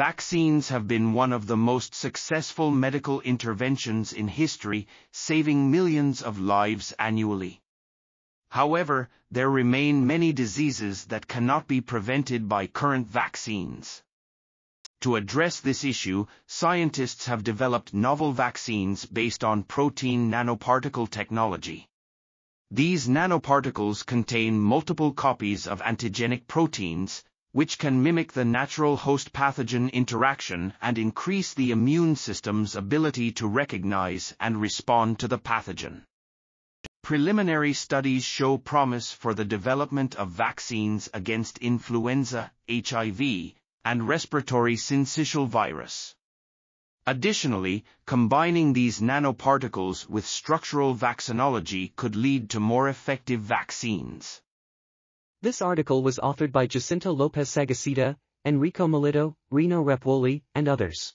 Vaccines have been one of the most successful medical interventions in history, saving millions of lives annually. However, there remain many diseases that cannot be prevented by current vaccines. To address this issue, scientists have developed novel vaccines based on protein nanoparticle technology. These nanoparticles contain multiple copies of antigenic proteins, which can mimic the natural host-pathogen interaction and increase the immune system's ability to recognize and respond to the pathogen. Preliminary studies show promise for the development of vaccines against influenza, HIV, and respiratory syncytial virus. Additionally, combining these nanoparticles with structural vaccinology could lead to more effective vaccines. This article was authored by Jacinto Lopez Sagaseta, Enrico Malito, Rino Rappuoli, and others.